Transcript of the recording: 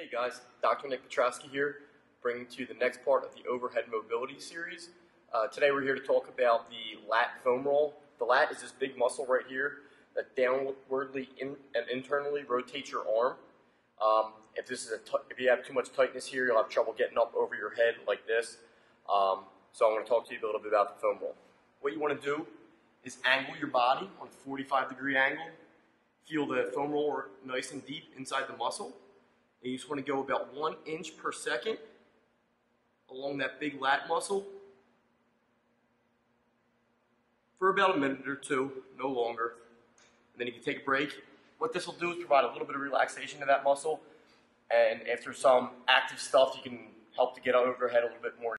Hey guys, Dr. Nick Petroski here, bringing to you the next part of the overhead mobility series. Uh, today we're here to talk about the lat foam roll. The lat is this big muscle right here that downwardly in, and internally rotates your arm. Um, if this is a if you have too much tightness here, you'll have trouble getting up over your head like this. Um, so I'm going to talk to you a little bit about the foam roll. What you want to do is angle your body on a 45 degree angle. Feel the foam roller nice and deep inside the muscle. And you just want to go about one inch per second along that big lat muscle for about a minute or two, no longer. And then you can take a break. What this will do is provide a little bit of relaxation to that muscle. And after some active stuff, you can help to get overhead a little bit more